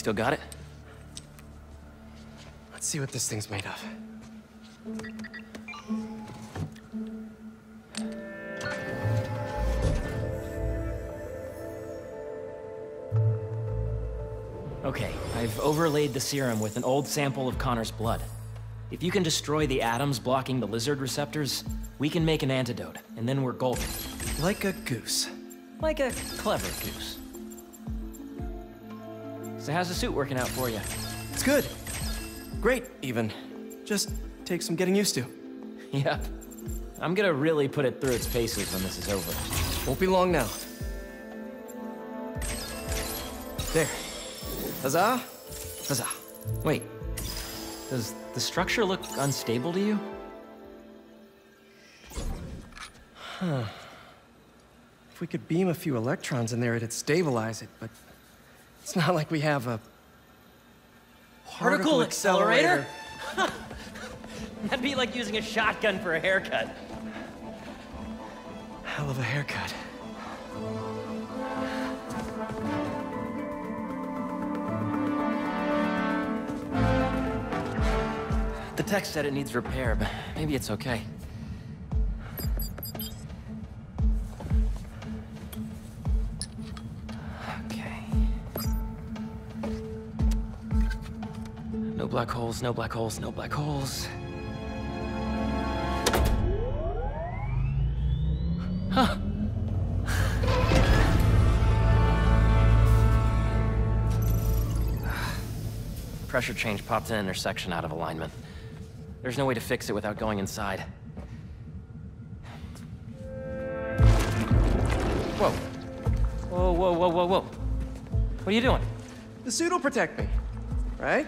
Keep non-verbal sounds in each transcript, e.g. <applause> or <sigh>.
still got it? Let's see what this thing's made of. Okay, I've overlaid the serum with an old sample of Connors' blood. If you can destroy the atoms blocking the lizard receptors, we can make an antidote, and then we're golden. Like a goose. Like a clever goose. So how's the suit working out for you? It's good. Great, even. Just takes some getting used to. <laughs> Yep. I'm gonna really put it through its paces when this is over. Won't be long now. There. Huzzah! Huzzah. Wait, does the structure look unstable to you? Huh. If we could beam a few electrons in there, it'd stabilize it, but it's not like we have a Particle accelerator? <laughs> That'd be like using a shotgun for a haircut. Hell of a haircut. The text said it needs repair, but maybe it's okay. Okay. Black holes, no black holes, no black holes. Huh. Pressure change popped an intersection out of alignment. There's no way to fix it without going inside. Whoa. Whoa, whoa, whoa, whoa, whoa. What are you doing? The suit will protect me, right?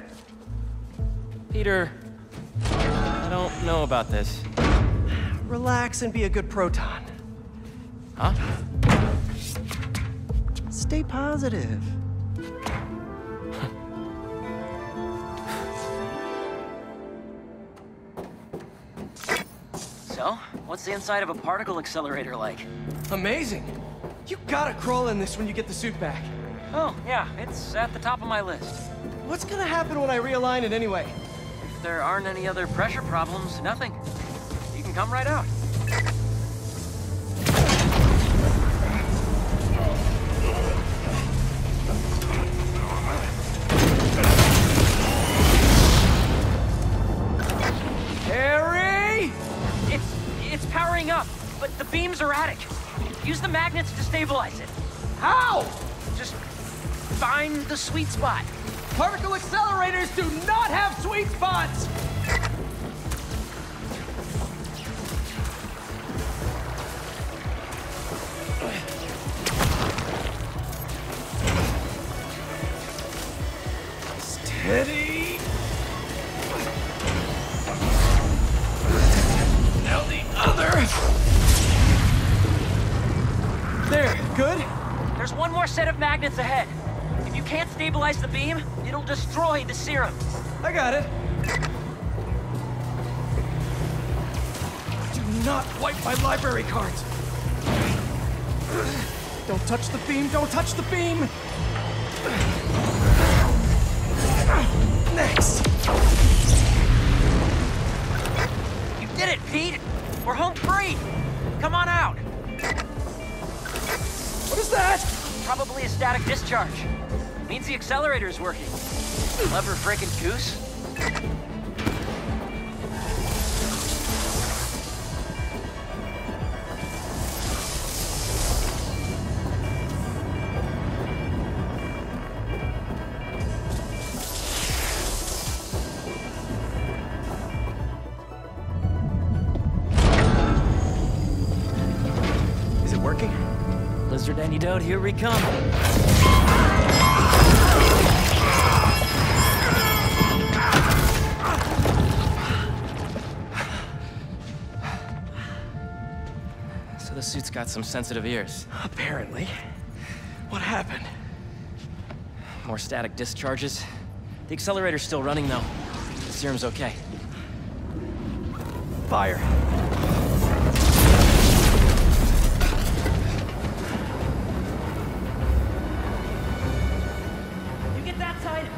Peter, I don't know about this. Relax and be a good proton. Huh? Stay positive. So, what's the inside of a particle accelerator like? Amazing. You gotta crawl in this when you get the suit back. Oh, yeah, it's at the top of my list. What's gonna happen when I realign it anyway? There aren't any other pressure problems, nothing. You can come right out. Harry! It's it's powering up, but the beam's are erratic. Use the magnets to stabilize it. How? Just find the sweet spot. Particle accelerators do not have sweet spots! Steady! Now the other! There, good? There's one more set of magnets ahead. If you can't stabilize the beam, it'll destroy the serum. I got it. Do not wipe my library cards. Don't touch the beam, don't touch the beam! Next! You did it, Pete! We're home free! Come on out! What is that? Probably a static discharge. Means the accelerator is working. Clever frickin' goose. Is it working? Lizard antidote, here we come. So the suit's got some sensitive ears. Apparently. What happened? More static discharges. The accelerator's still running, though. The serum's okay. Fire.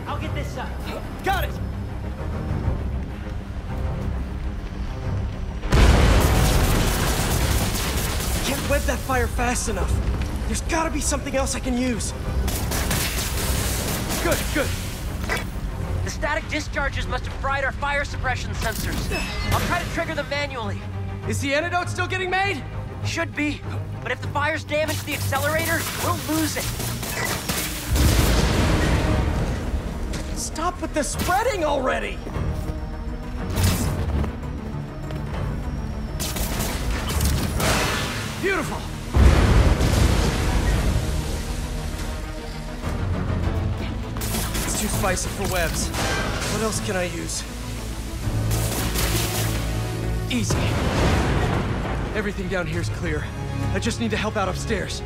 I'll get this side. Got it! Can't web that fire fast enough. There's gotta be something else I can use. Good, good. The static discharges must have fried our fire suppression sensors. I'll try to trigger them manually. Is the antidote still getting made? Should be. But if the fire's damaged the accelerator, we'll lose it. Stop with the spreading already! Beautiful! It's too spicy for webs. What else can I use? Easy. Everything down here is clear. I just need to help out upstairs.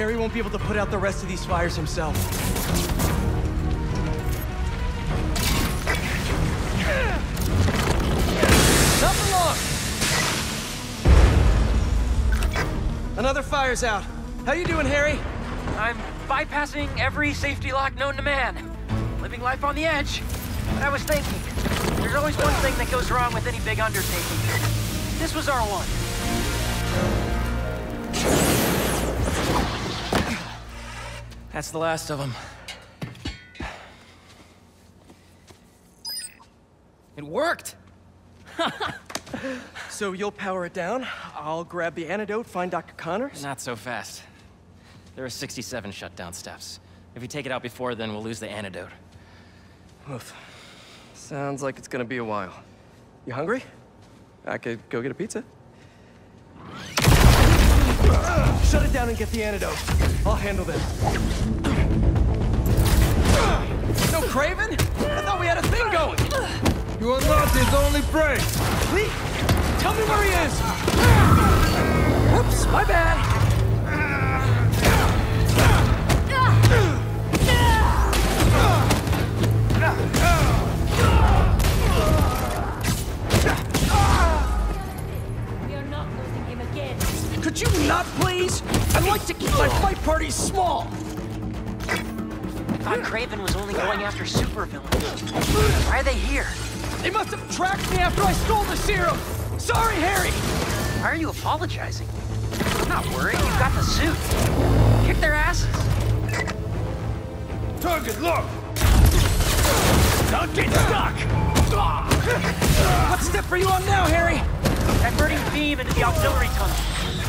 Harry won't be able to put out the rest of these fires himself. Another fire's out. How you doing, Harry? I'm bypassing every safety lock known to man. Living life on the edge. But I was thinking, there's always one thing that goes wrong with any big undertaking. This was our one. That's the last of them. It worked! <laughs> So you'll power it down, I'll grab the antidote, find Dr. Connors? Not so fast. There are 67 shutdown steps. If you take it out before then, we'll lose the antidote. Oof. Sounds like it's gonna be a while. You hungry? I could go get a pizza. Shut it down and get the antidote. I'll handle them. No Kraven? I thought we had a thing going. You are not his only prey. Lee, tell me where he is. Oops, my bad. Going after supervillains. Why are they here? They must have tracked me after I stole the serum. Sorry, Harry. Why are you apologizing? I'm not worried. You've got the suit. Kick their asses. Target, look! Don't get stuck! What step are you on now, Harry? Diverting beam into the auxiliary tunnel.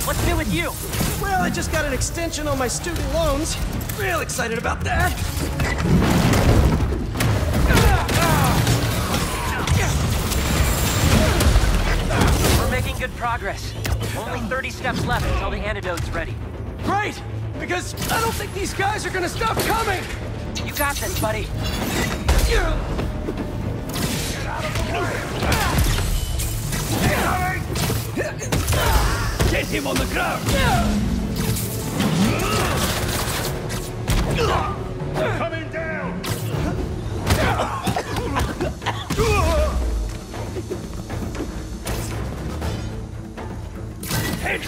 What's new with you? Well, I just got an extension on my student loans. Real excited about that. Good progress. Only 30 steps left until the antidote's ready. Great, because I don't think these guys are gonna stop coming. You got this, buddy. Get him on the ground! Coming Keep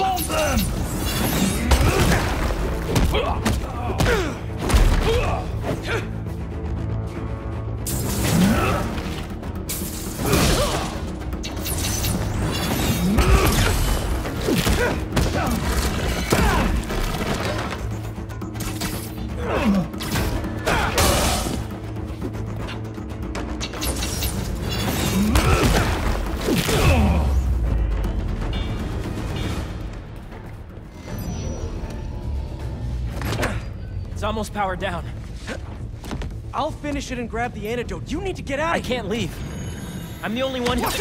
on them! Almost powered down. I'll finish it and grab the antidote. You need to get out I can't leave. I'm the only one. Watch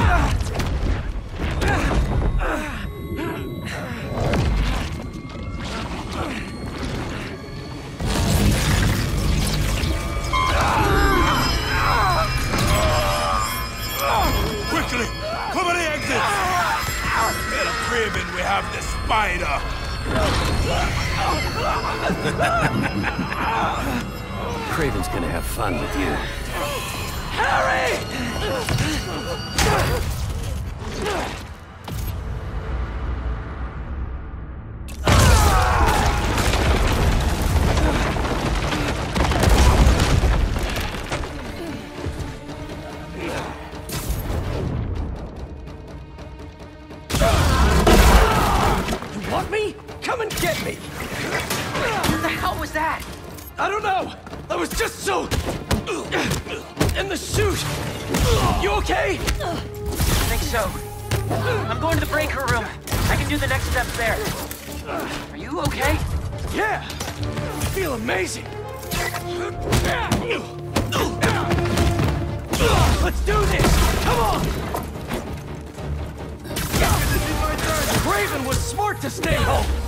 out! Have the spider! Kraven's gonna have fun with you. You You okay? I think so. I'm going to the breaker room. I can do the next steps there. Are you okay? Yeah! I feel amazing! Let's do this! Come on! Kraven was smart to stay home!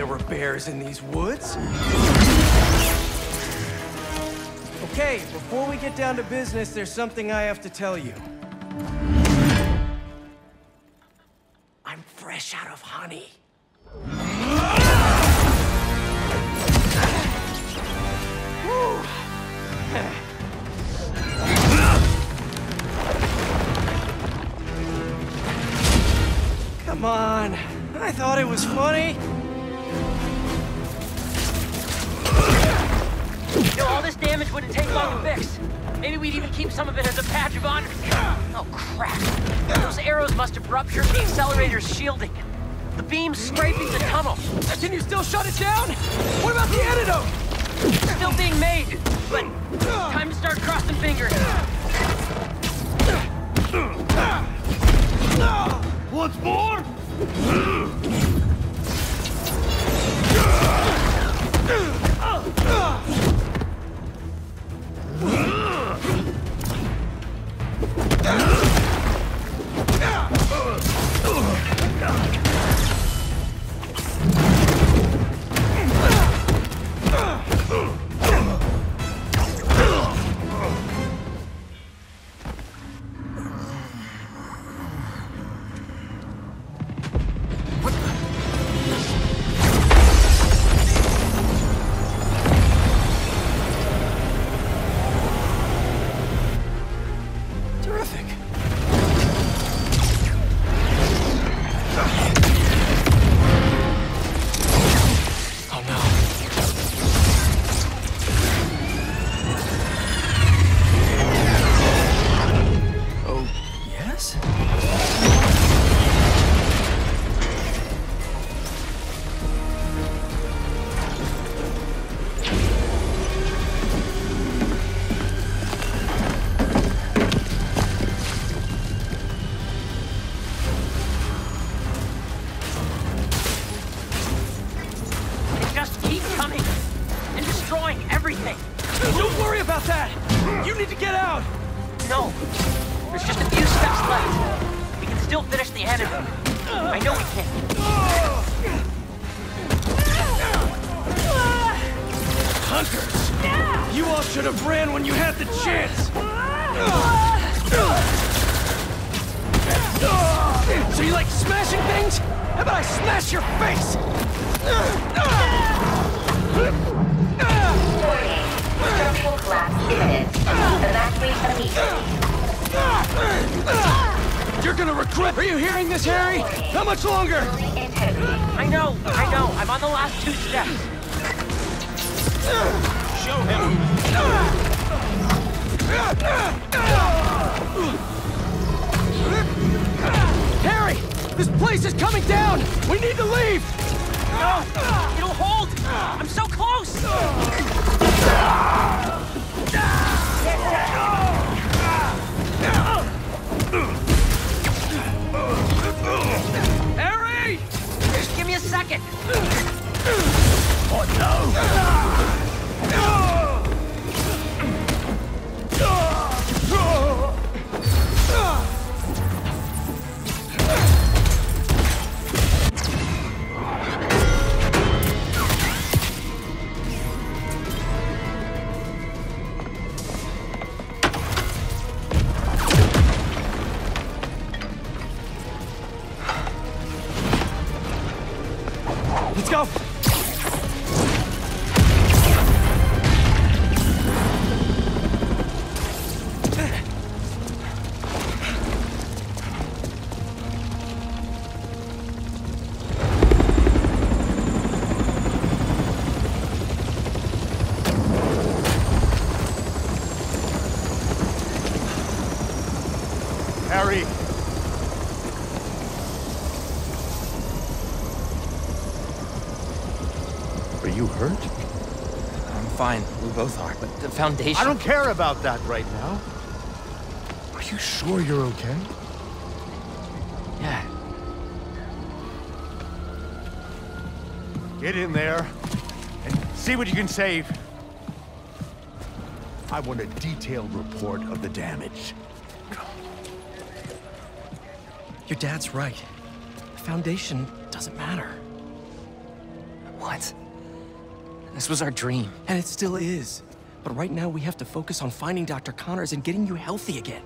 There were bears in these woods. Okay, before we get down to business, there's something I have to tell you. I'm fresh out of honey. <laughs> Come on. I thought it was funny. You know, all this damage wouldn't take long to fix. Maybe we'd even keep some of it as a badge of honor. Oh, crap. Those arrows must have ruptured the accelerator's shielding. The beam's scraping the tunnel. Can you still shut it down? What about the antidote? Still being made, but time to start crossing fingers. Once more? So you like smashing things? How about I smash your face? You're gonna regret- Are you hearing this, Harry? How much longer? I know, I know. I'm on the last two steps. Show him. This place is coming down! We need to leave! No! It'll hold! I'm so close! Harry! Just give me a second! Oh, Let's Harry! Are you hurt? I'm fine. We both are, but the Foundation... I don't care about that right now. Are you sure you're okay? Yeah. Get in there and see what you can save. I want a detailed report of the damage. Your dad's right. The Foundation doesn't matter. What? This was our dream. And it still is. But right now we have to focus on finding Dr. Connors and getting you healthy again.